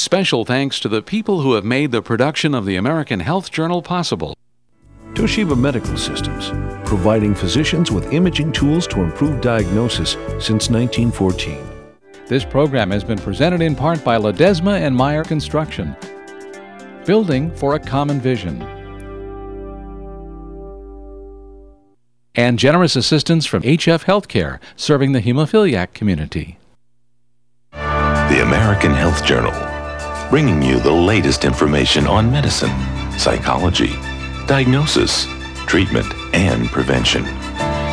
Special thanks to the people who have made the production of the American Health Journal possible. Toshiba Medical Systems, providing physicians with imaging tools to improve diagnosis since 1914. This program has been presented in part by Ledesma and Meyer Construction, building for a common vision. And generous assistance from HF Healthcare, serving the hemophiliac community. The American Health Journal, bringing you the latest information on medicine, psychology, diagnosis, treatment, and prevention.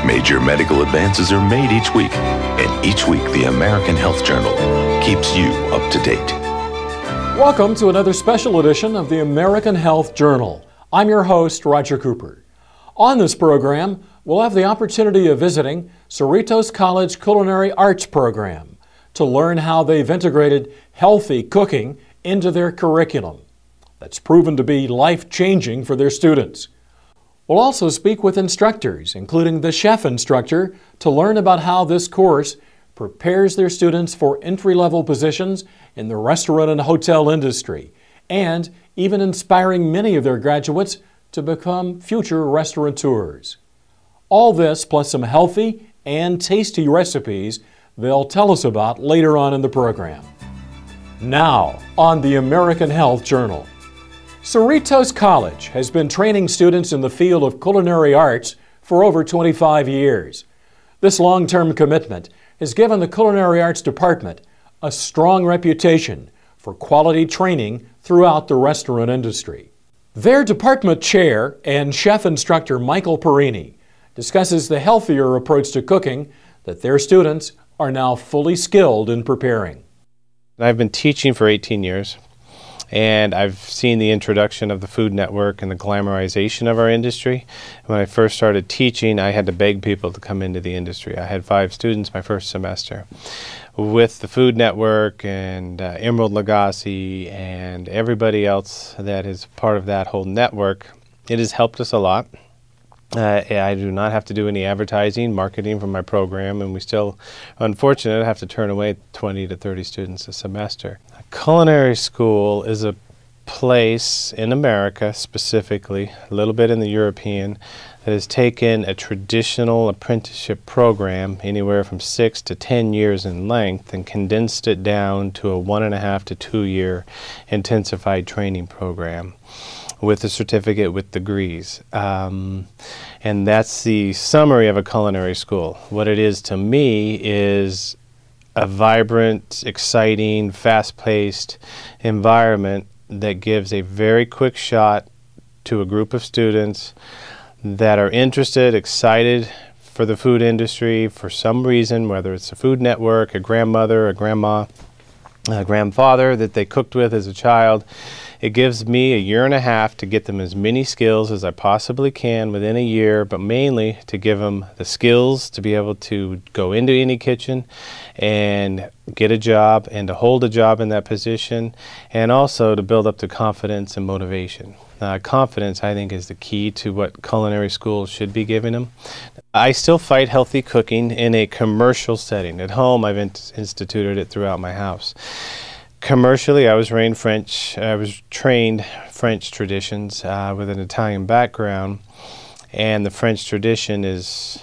Major medical advances are made each week, and each week the American Health Journal keeps you up to date. Welcome to another special edition of the American Health Journal. I'm your host, Roger Cooper. On this program, we'll have the opportunity of visiting Cerritos College Culinary Arts Program to learn how they've integrated healthy cooking into their curriculum. That's proven to be life changing for their students. We'll also speak with instructors, including the chef instructor, to learn about how this course prepares their students for entry level positions in the restaurant and hotel industry, and even inspiring many of their graduates to become future restaurateurs. All this plus some healthy and tasty recipes they'll tell us about later on in the program. Now, on the American Health Journal. Cerritos College has been training students in the field of culinary arts for over 25 years. This long term commitment has given the Culinary Arts Department a strong reputation for quality training throughout the restaurant industry. Their department chair and chef instructor Michael Perini discusses the healthier approach to cooking that their students are now fully skilled in preparing. I've been teaching for 18 years and I've seen the introduction of the Food Network and the glamorization of our industry. When I first started teaching, I had to beg people to come into the industry. I had five students my first semester. With the Food Network and uh, Emeril Lagasse and everybody else that is part of that whole network, it has helped us a lot. Uh, I do not have to do any advertising, marketing for my program, and we still, unfortunately, have to turn away 20 to 30 students a semester. A culinary school is a place in America, specifically, a little bit in the European, that has taken a traditional apprenticeship program, anywhere from six to 10 years in length, and condensed it down to a one and a half to two year intensified training program with a certificate with degrees. Um, and that's the summary of a culinary school. What it is to me is a vibrant, exciting, fast paced environment that gives a very quick shot to a group of students that are interested, excited for the food industry for some reason, whether it's a food network, a grandmother, a grandma, a grandfather that they cooked with as a child it gives me a year and a half to get them as many skills as I possibly can within a year, but mainly to give them the skills to be able to go into any kitchen and get a job and to hold a job in that position, and also to build up the confidence and motivation. Uh, confidence, I think, is the key to what culinary schools should be giving them. I still fight healthy cooking in a commercial setting. At home, I've in instituted it throughout my house commercially, I was trained French. I was trained French traditions uh, with an Italian background, and the French tradition is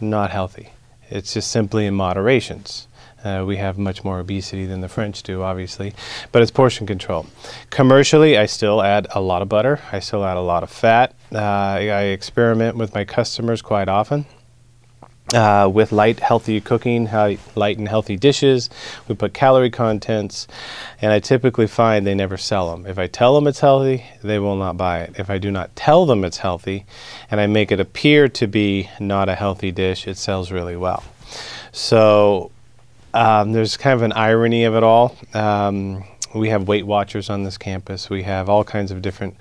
not healthy. It's just simply in moderations. Uh, we have much more obesity than the French do, obviously, but it's portion control. Commercially, I still add a lot of butter. I still add a lot of fat. Uh, I experiment with my customers quite often uh, with light, healthy cooking, light and healthy dishes. We put calorie contents, and I typically find they never sell them. If I tell them it's healthy, they will not buy it. If I do not tell them it's healthy, and I make it appear to be not a healthy dish, it sells really well. So um, there's kind of an irony of it all. Um, we have Weight Watchers on this campus. We have all kinds of different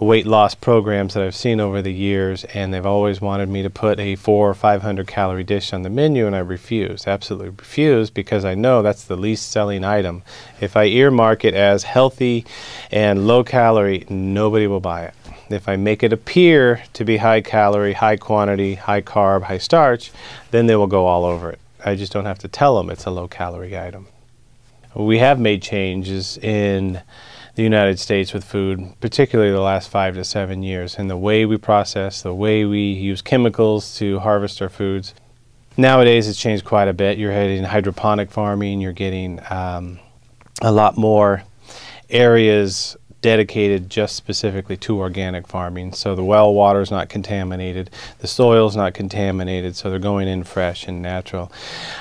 weight loss programs that I've seen over the years, and they've always wanted me to put a four or 500 calorie dish on the menu, and I refuse, absolutely refuse, because I know that's the least selling item. If I earmark it as healthy and low calorie, nobody will buy it. If I make it appear to be high calorie, high quantity, high carb, high starch, then they will go all over it. I just don't have to tell them it's a low calorie item. We have made changes in the United States with food, particularly the last five to seven years, in the way we process, the way we use chemicals to harvest our foods. Nowadays, it's changed quite a bit. You're getting hydroponic farming, you're getting um, a lot more areas dedicated just specifically to organic farming. So the well water is not contaminated, the soil is not contaminated, so they're going in fresh and natural.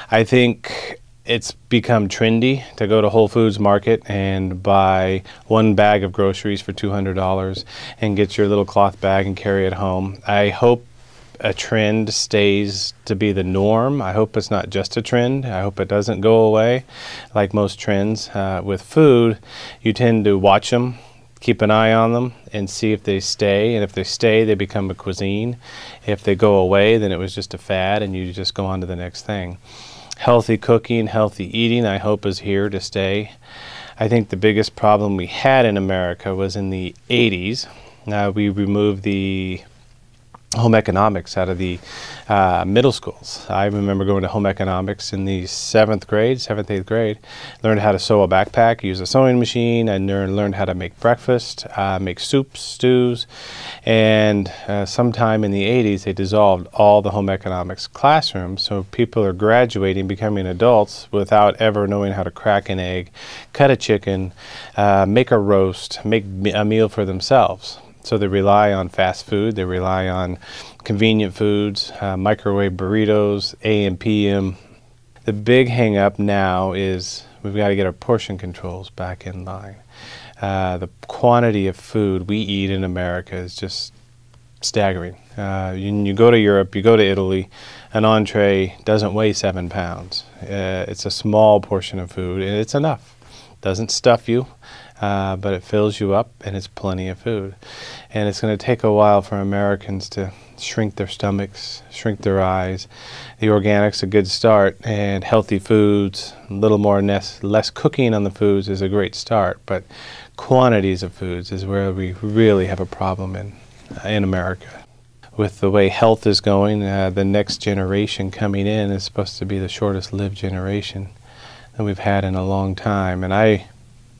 I think it's become trendy to go to Whole Foods Market and buy one bag of groceries for $200 and get your little cloth bag and carry it home. I hope a trend stays to be the norm. I hope it's not just a trend. I hope it doesn't go away. Like most trends uh, with food, you tend to watch them, keep an eye on them, and see if they stay. And if they stay, they become a cuisine. If they go away, then it was just a fad and you just go on to the next thing healthy cooking, healthy eating, I hope is here to stay. I think the biggest problem we had in America was in the 80s. Uh, we removed the home economics out of the uh, middle schools. I remember going to home economics in the seventh grade, seventh, eighth grade, learned how to sew a backpack, use a sewing machine, and learned how to make breakfast, uh, make soups, stews, and uh, sometime in the 80s they dissolved all the home economics classrooms, so people are graduating, becoming adults without ever knowing how to crack an egg, cut a chicken, uh, make a roast, make a meal for themselves. So they rely on fast food, they rely on convenient foods, uh, microwave burritos, AM, PM. The big hang up now is we've got to get our portion controls back in line. Uh, the quantity of food we eat in America is just staggering. Uh, you, you, go to Europe, you go to Italy, an entree doesn't weigh seven pounds. Uh, it's a small portion of food, and it's enough. Doesn't stuff you uh, but it fills you up and it's plenty of food. And it's going to take a while for Americans to shrink their stomachs, shrink their eyes. The organic's a good start, and healthy foods, a little more less, less cooking on the foods is a great start, but quantities of foods is where we really have a problem in, in America. With the way health is going, uh, the next generation coming in is supposed to be the shortest lived generation that we've had in a long time. And I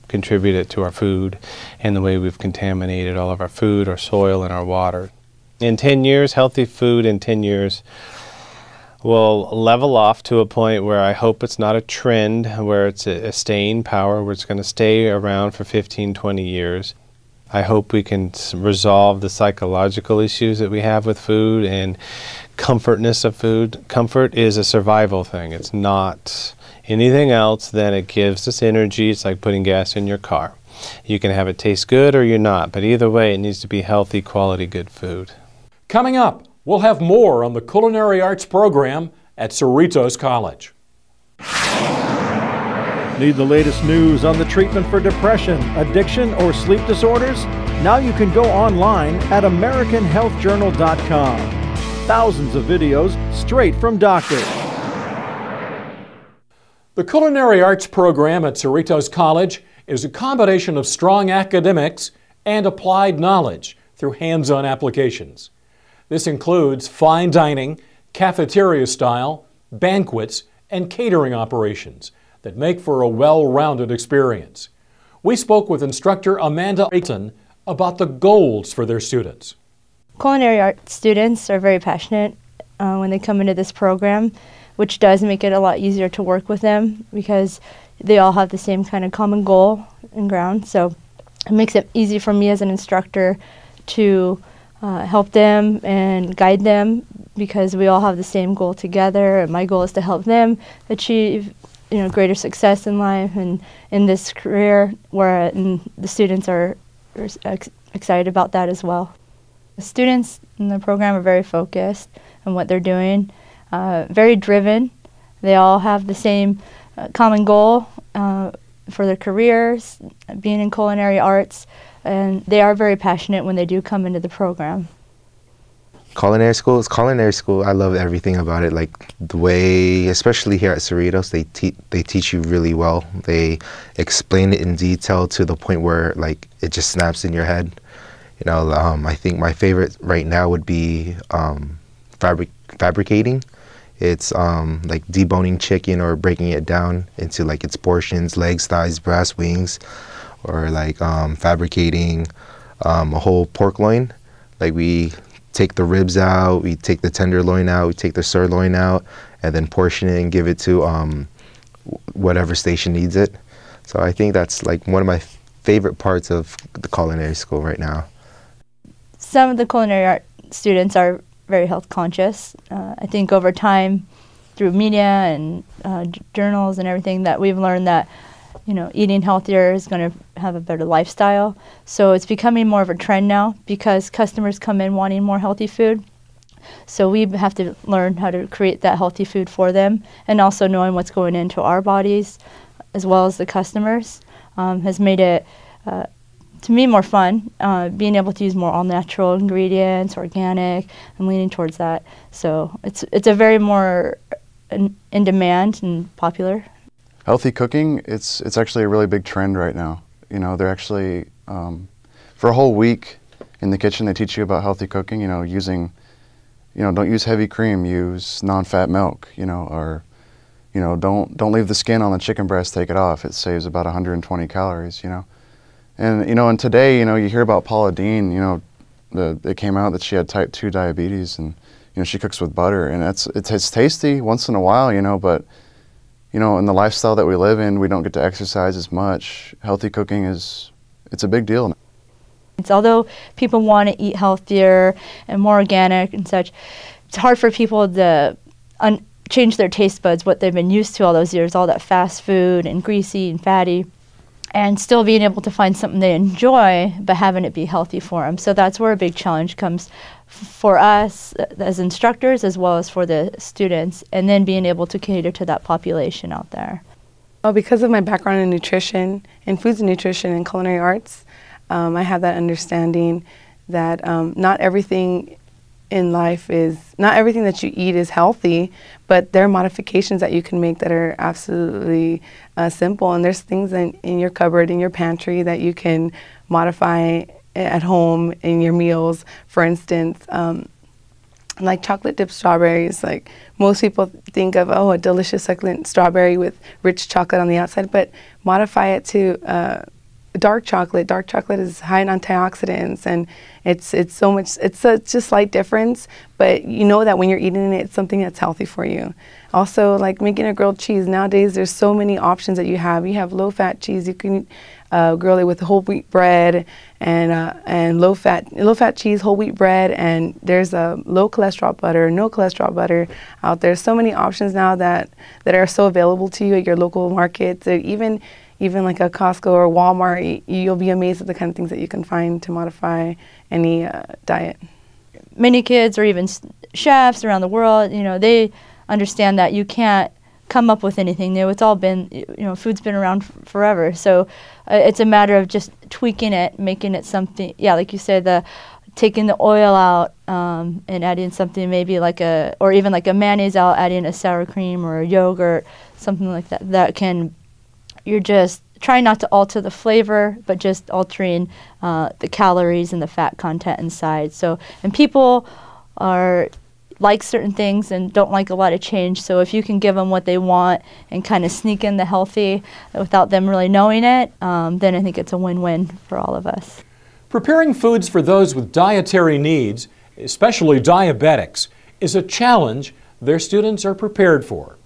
contribute it to our food and the way we've contaminated all of our food, our soil, and our water. In 10 years, healthy food in 10 years will level off to a point where I hope it's not a trend, where it's a, a staying power, where it's going to stay around for 15, 20 years. I hope we can resolve the psychological issues that we have with food and comfortness of food. Comfort is a survival thing. It's not anything else, then it gives us energy. It's like putting gas in your car. You can have it taste good or you're not, but either way, it needs to be healthy, quality, good food. Coming up, we'll have more on the Culinary Arts program at Cerritos College. Need the latest news on the treatment for depression, addiction, or sleep disorders? Now you can go online at AmericanHealthJournal.com. Thousands of videos straight from doctors. The Culinary Arts program at Cerritos College is a combination of strong academics and applied knowledge through hands-on applications. This includes fine dining, cafeteria style, banquets, and catering operations that make for a well-rounded experience. We spoke with instructor Amanda Ayton about the goals for their students. Culinary arts students are very passionate uh, when they come into this program which does make it a lot easier to work with them because they all have the same kind of common goal and ground. So it makes it easy for me as an instructor to uh, help them and guide them because we all have the same goal together. And my goal is to help them achieve you know greater success in life and in this career where the students are, are ex excited about that as well. The students in the program are very focused on what they're doing uh, very driven. They all have the same uh, common goal uh, for their careers, being in culinary arts, and they are very passionate when they do come into the program. Culinary school is culinary school. I love everything about it. Like the way, especially here at Cerritos, they te they teach you really well. They explain it in detail to the point where like it just snaps in your head. You know, um, I think my favorite right now would be um, fabric fabricating It's um, like deboning chicken or breaking it down into like its portions, legs, thighs, breast, wings, or like um, fabricating um, a whole pork loin. Like we take the ribs out, we take the tenderloin out, we take the sirloin out, and then portion it and give it to um, whatever station needs it. So I think that's like one of my favorite parts of the culinary school right now. Some of the culinary art students are very health conscious. Uh, I think over time, through media and uh, journals and everything, that we've learned that you know eating healthier is going to have a better lifestyle. So it's becoming more of a trend now because customers come in wanting more healthy food. So we have to learn how to create that healthy food for them, and also knowing what's going into our bodies, as well as the customers, um, has made it. Uh, to me, more fun, uh, being able to use more all natural ingredients, organic. I'm leaning towards that. So it's it's a very more in, in demand and popular. Healthy cooking, it's it's actually a really big trend right now. You know, they're actually um, for a whole week in the kitchen they teach you about healthy cooking. You know, using you know don't use heavy cream, use non-fat milk. You know, or you know don't don't leave the skin on the chicken breast, take it off. It saves about 120 calories. You know and you know, and today, you know, you hear about Paula Deen. You know, the, it came out that she had type two diabetes, and you know, she cooks with butter, and it's it's, it's tasty once in a while, you know, but you know, in the lifestyle that we live in, we don't get to exercise as much. Healthy cooking is it's a big deal. It's although people want to eat healthier and more organic and such, it's hard for people to change their taste buds, what they've been used to all those years, all that fast food and greasy and fatty and still being able to find something they enjoy, but having it be healthy for them. So that's where a big challenge comes for us uh, as instructors as well as for the students, and then being able to cater to that population out there. Well, because of my background in nutrition, in foods and nutrition and culinary arts, um, I have that understanding that um, not everything in life is not everything that you eat is healthy, but there are modifications that you can make that are absolutely uh, simple. And there's things in, in your cupboard, in your pantry that you can modify at home in your meals. For instance, um, like chocolate dipped strawberries. Like most people think of, oh, a delicious succulent strawberry with rich chocolate on the outside, but modify it to uh, dark chocolate. Dark chocolate is high in antioxidants, and it's it's so much. It's a just slight difference, but you know that when you're eating it, it's something that's healthy for you. Also, like making a grilled cheese. Nowadays, there's so many options that you have. You have low-fat cheese. You can uh, grill it with whole wheat bread and uh, and low-fat low-fat cheese, whole wheat bread, and there's a low cholesterol butter, no cholesterol butter out there. So many options now that that are so available to you at your local markets. even even like a Costco or Walmart, you'll be amazed at the kind of things that you can find to modify any uh, diet. Many kids or even chefs around the world, you know, they understand that you can't come up with anything new. It's all been, you know, food's been around forever. So uh, it's a matter of just tweaking it, making it something. Yeah, like you said, the taking the oil out um, and adding something maybe like a, or even like a mayonnaise out, adding a sour cream or a yogurt, something like that that can you're just trying not to alter the flavor, but just altering uh, the calories and the fat content inside. So, and people are like certain things and don't like a lot of change. So if you can give them what they want and kind of sneak in the healthy without them really knowing it, um, then I think it's a win-win for all of us. Preparing foods for those with dietary needs, especially diabetics, is a challenge their students are prepared for.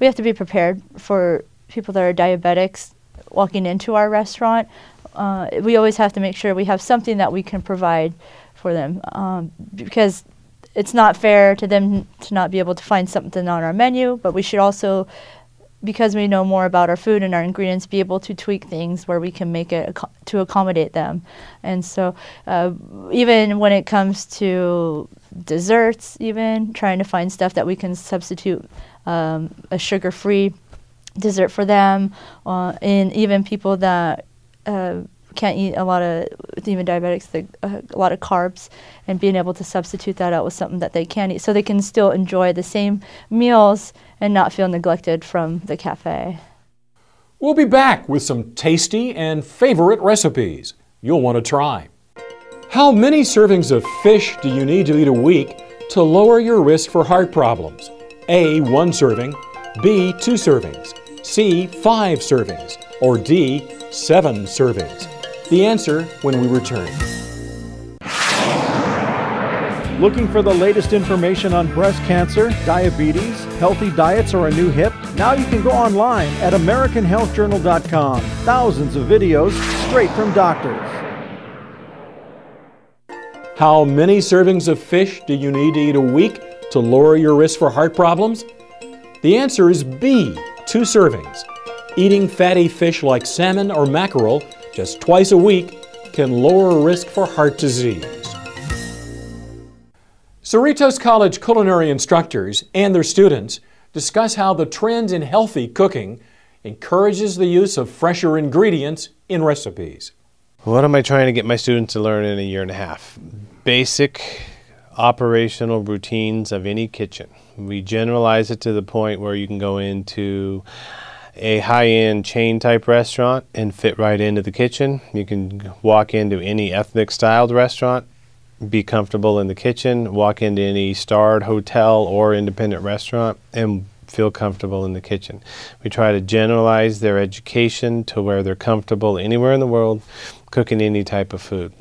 We have to be prepared for people that are diabetics walking into our restaurant, uh, we always have to make sure we have something that we can provide for them um, because it's not fair to them to not be able to find something on our menu, but we should also because we know more about our food and our ingredients, be able to tweak things where we can make it ac- to accommodate them. And so, uh, even when it comes to desserts, even trying to find stuff that we can substitute um, a sugar-free dessert for them, uh, and even people that uh, can't eat a lot of, even diabetics, the, uh, a lot of carbs, and being able to substitute that out with something that they can eat, so they can still enjoy the same meals and not feel neglected from the cafe. We'll be back with some tasty and favorite recipes you'll want to try. How many servings of fish do you need to eat a week to lower your risk for heart problems? A. 1 serving, B. 2 servings, C. 5 servings, or D. 7 servings? The answer when we return. Looking for the latest information on breast cancer, diabetes, healthy diets, or a new hip? Now you can go online at AmericanHealthJournal.com. Thousands of videos straight from doctors. How many servings of fish do you need to eat a week to lower your risk for heart problems? The answer is B, two servings. Eating fatty fish like salmon or mackerel just twice a week can lower risk for heart disease. Cerritos College culinary instructors and their students discuss how the trend in healthy cooking encourages the use of fresher ingredients in recipes. What am I trying to get my students to learn in a year and a half? Basic operational routines of any kitchen. We generalize it to the point where you can go into a high end chain type restaurant and fit right into the kitchen. You can walk into any ethnic styled restaurant be comfortable in the kitchen, walk into any starred hotel or independent restaurant, and feel comfortable in the kitchen. We try to generalize their education to where they're comfortable anywhere in the world cooking any type of food.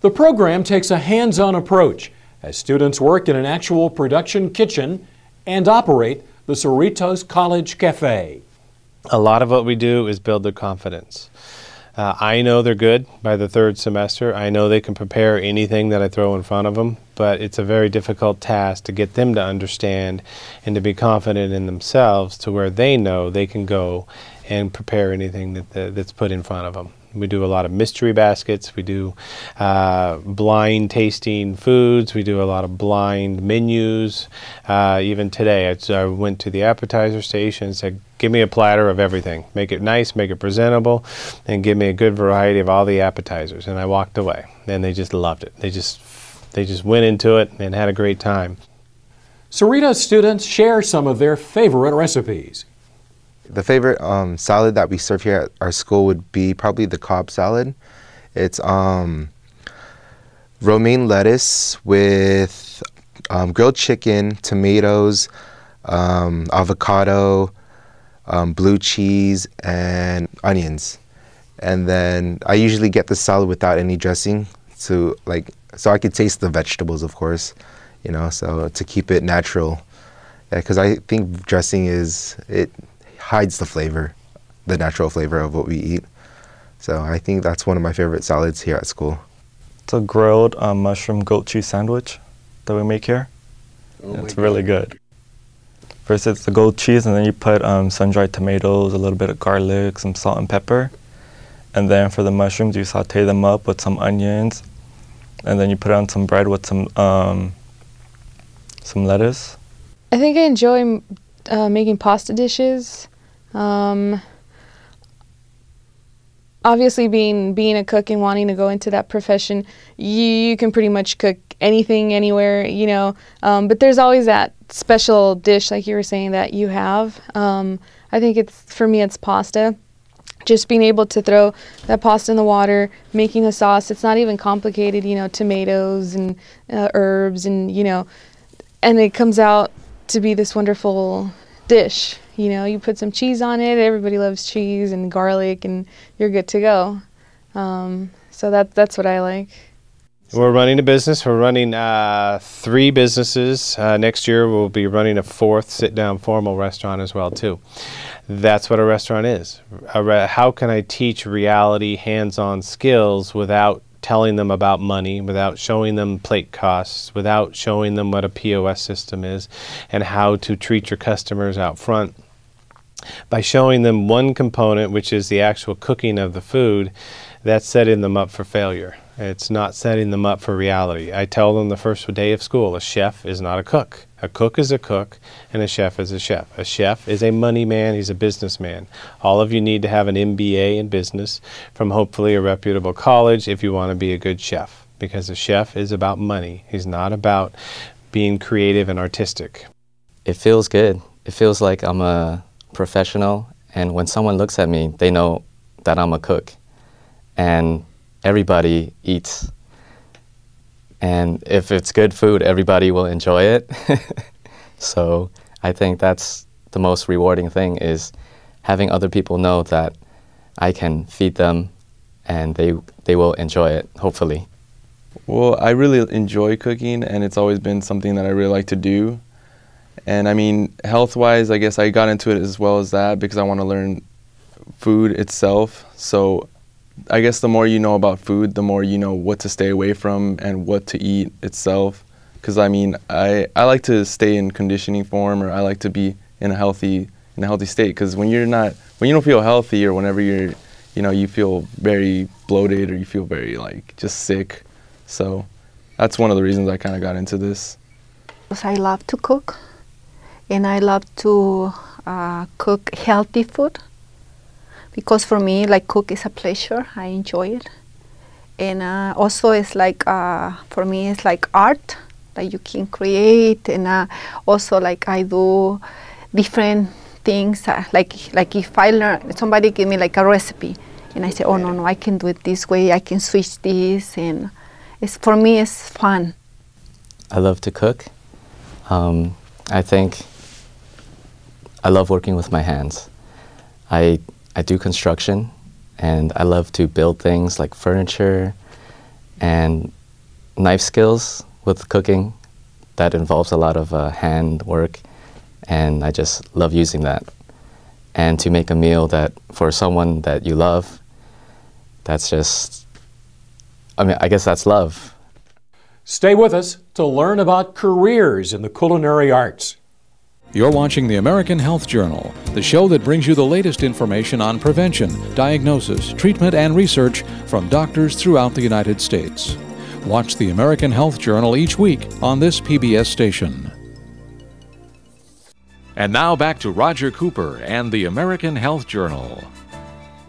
The program takes a hands on approach as students work in an actual production kitchen and operate the Cerritos College Cafe. A lot of what we do is build their confidence. Uh, I know they're good by the third semester. I know they can prepare anything that I throw in front of them, but it's a very difficult task to get them to understand and to be confident in themselves to where they know they can go and prepare anything that, that's put in front of them. We do a lot of mystery baskets. We do uh, blind tasting foods. We do a lot of blind menus. Uh, even today, I, I, went to the appetizer station and said, Give me a platter of everything. Make it nice, make it presentable, and give me a good variety of all the appetizers. And I walked away, and they just loved it. They just, they just went into it and had a great time. Cerritos students share some of their favorite recipes. The favorite um, salad that we serve here at our school would be probably the Cobb salad. It's um, romaine lettuce with um, grilled chicken, tomatoes, um, avocado, um, blue cheese, and onions. And then I usually get the salad without any dressing, so like so I could taste the vegetables, of course, you know. So to keep it natural, because I think dressing is it hides the flavor, the natural flavor of what we eat. So I think that's one of my favorite salads here at school. It's a grilled um, mushroom goat cheese sandwich that we make here. Oh it's really good. First, it's the goat cheese, and then you put um, sun-dried tomatoes, a little bit of garlic, some salt and pepper. And then for the mushrooms, you saute them up with some onions, and then you put on some bread with some um, some lettuce. I think I enjoy uh, making pasta dishes. Um, obviously, being being a cook and wanting to go into that profession, you, you can pretty much cook anything, anywhere, you know. Um, but there's always that special dish, like you were saying, that you have. Um, I think it's for me, it's pasta. Just being able to throw that pasta in the water, making a sauce. It's not even complicated, you know, tomatoes and uh, herbs, and you know, and it comes out to be this wonderful dish. You know, you put some cheese on it. Everybody loves cheese and garlic, and you're good to go. Um, so that that's what I like. We're running a business. We're running uh, three businesses. Uh, next year, we'll be running a fourth sit-down formal restaurant as well too. That's what a restaurant is. A re- how can I teach reality, hands-on skills without telling them about money, without showing them plate costs, without showing them what a POS system is, and how to treat your customers out front? By showing them one component, which is the actual cooking of the food, that's setting them up for failure. It's not setting them up for reality. I tell them the first day of school a chef is not a cook. A cook is a cook, and a chef is a chef. A chef is a money man, he's a businessman. All of you need to have an MBA in business from hopefully a reputable college if you want to be a good chef, because a chef is about money. He's not about being creative and artistic. It feels good. It feels like I'm a professional, and when someone looks at me, they know that I'm a cook. And everybody eats. And if it's good food, everybody will enjoy it. so I think that's the most rewarding thing is having other people know that I can feed them and they they will enjoy it, hopefully. Well, I really enjoy cooking and it's always been something that I really like to do. And I mean, health-wise, I guess I got into it as well as that because I want to learn food itself. So I guess the more you know about food, the more you know what to stay away from and what to eat itself. Because I mean, I, I like to stay in conditioning form, or I like to be in a healthy in a healthy state. Because when you're not, when you don't feel healthy, or whenever you're, you know, you feel very bloated, or you feel very like just sick. So that's one of the reasons I kind of got into this. I love to cook, and I love to uh, cook healthy food because for me like cook is a pleasure. I enjoy it. And uh, also it's like uh, for me it's like art that you can create. And uh, also like i do different things uh, like like if i learn somebody give me like a recipe and i say oh no no i can do it this way. I can switch this. And it's for me it's fun. I love to cook. Um, i think i love working with my hands i I do construction and I love to build things like furniture and knife skills with cooking. That involves a lot of uh, hand work and I just love using that. And to make a meal that for someone that you love, that's just, I mean, I guess that's love. Stay with us to learn about careers in the culinary arts. You're watching the American Health Journal, the show that brings you the latest information on prevention, diagnosis, treatment, and research from doctors throughout the United States. Watch the American Health Journal each week on this PBS station. And now back to Roger Cooper and the American Health Journal.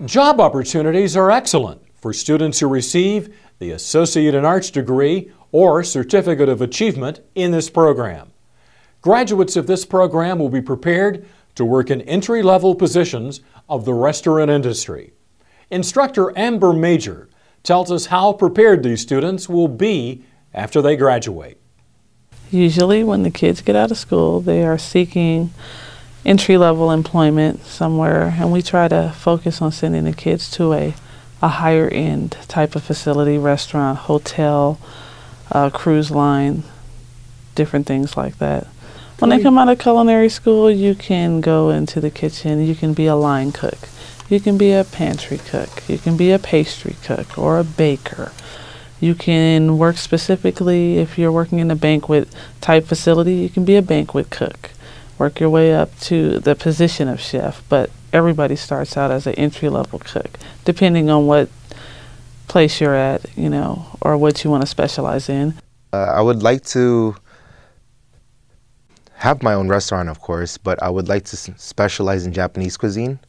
Job opportunities are excellent for students who receive the Associate in Arts degree or Certificate of Achievement in this program. Graduates of this program will be prepared to work in entry level positions of the restaurant industry. Instructor Amber Major tells us how prepared these students will be after they graduate. Usually, when the kids get out of school, they are seeking entry level employment somewhere, and we try to focus on sending the kids to a, a higher end type of facility restaurant, hotel, uh, cruise line, different things like that. When they come out of culinary school, you can go into the kitchen. You can be a line cook. You can be a pantry cook. You can be a pastry cook or a baker. You can work specifically if you're working in a banquet type facility, you can be a banquet cook. Work your way up to the position of chef, but everybody starts out as an entry level cook, depending on what place you're at, you know, or what you want to specialize in. Uh, I would like to have my own restaurant, of course, but I would like to specialize in Japanese cuisine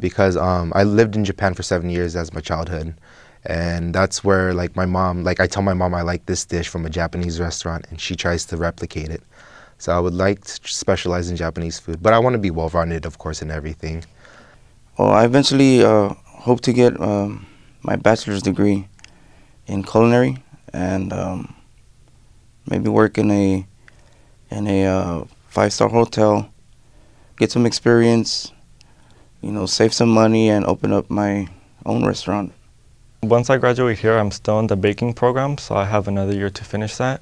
because um, I lived in Japan for seven years as my childhood. And that's where, like, my mom, like, I tell my mom I like this dish from a Japanese restaurant, and she tries to replicate it. So I would like to specialize in Japanese food, but I want to be well rounded, of course, in everything. Well, I eventually uh, hope to get um, my bachelor's degree in culinary and um, maybe work in a in a uh, five star hotel, get some experience, you know, save some money, and open up my own restaurant. Once I graduate here, I'm still in the baking program, so I have another year to finish that.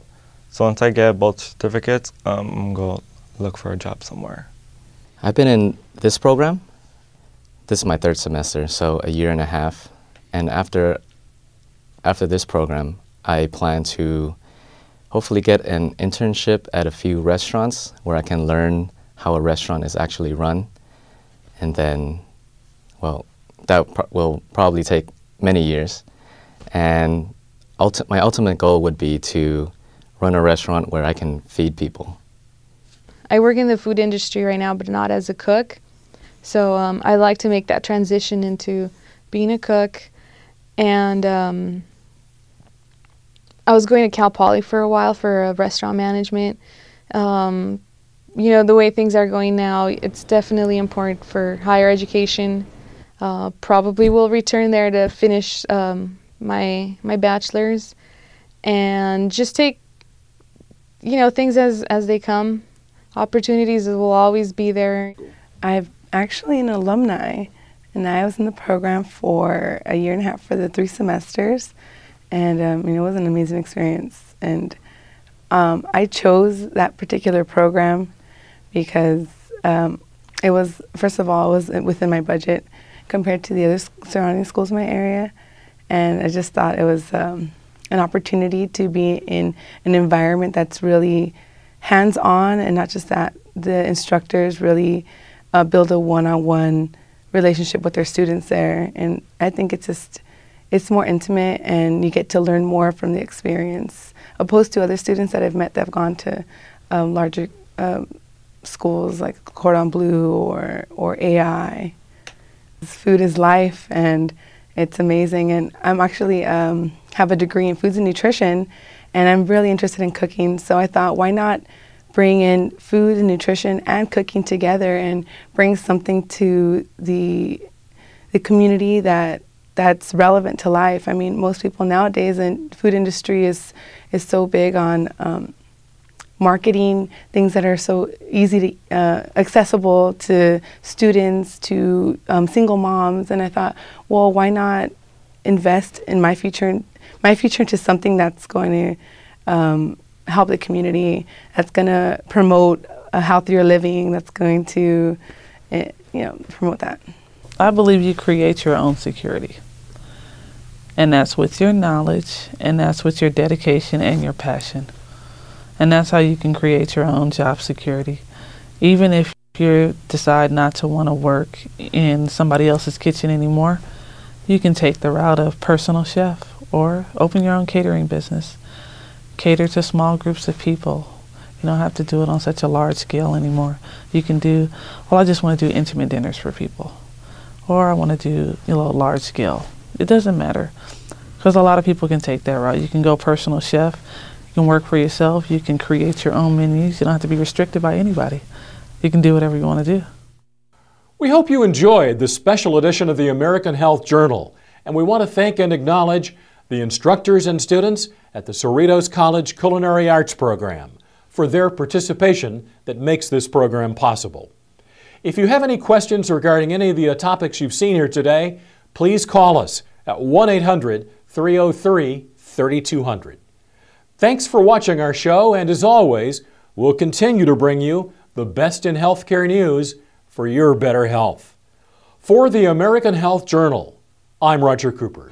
So once I get both certificates, um, I'm going to look for a job somewhere. I've been in this program. This is my third semester, so a year and a half. And after, after this program, I plan to hopefully get an internship at a few restaurants where I can learn how a restaurant is actually run. And then, well, that will probably take many years. And ulti my ultimate goal would be to run a restaurant where I can feed people. I work in the food industry right now, but not as a cook. So um, I like to make that transition into being a cook and um, I was going to Cal Poly for a while for restaurant management. Um, you know, the way things are going now, it's definitely important for higher education. Uh, probably will return there to finish um, my my bachelor's, and just take, you know, things as as they come. opportunities will always be there. I'm actually an alumni, and I was in the program for a year and a half for the three semesters, and um, you know, it was an amazing experience. And um, I chose that particular program because um, it was, first of all, it was within my budget compared to the other surrounding schools in my area, and I just thought it was um, an opportunity to be in an environment that's really hands-on and not just that. The instructors really uh, build a one-on-one relationship with their students there. And i think it's just it's more intimate and you get to learn more from the experience opposed to other students that i've met that have gone to um, larger um, schools like cordon bleu or, or ai food is life and it's amazing and i'm actually um, have a degree in foods and nutrition and I'm really interested in cooking. So I thought, why not bring in food and nutrition and cooking together and bring something to the the community that that's relevant to life. I mean, most people nowadays in food industry is is so big on um, marketing things that are so easy to uh, accessible to students, to um, single moms, and I thought, well, why not invest in my future my future into something that's going to um, help the community, that's going to promote a healthier living, that's going to, uh, you know, promote that. I believe you create your own security. And that's with your knowledge, and that's with your dedication and your passion. And that's how you can create your own job security. Even if you decide not to want to work in somebody else's kitchen anymore, you can take the route of personal chef or open your own catering business. Cater to small groups of people. You don't have to do it on such a large scale anymore. You can do, well, I just want to do intimate dinners for people. Or I want to do, you know, large scale. It doesn't matter. Because a lot of people can take that route. You can go personal chef. You can work for yourself. You can create your own menus. You don't have to be restricted by anybody. You can do whatever you want to do. We hope you enjoyed this special edition of the American Health Journal, and we want to thank and acknowledge the instructors and students at the Cerritos College Culinary Arts Program for their participation that makes this program possible. If you have any questions regarding any of the topics you've seen here today, please call us at 1 800 303 3200. Thanks for watching our show, and as always, we'll continue to bring you the best in healthcare news for your better health. For the American Health Journal, I'm Roger Cooper.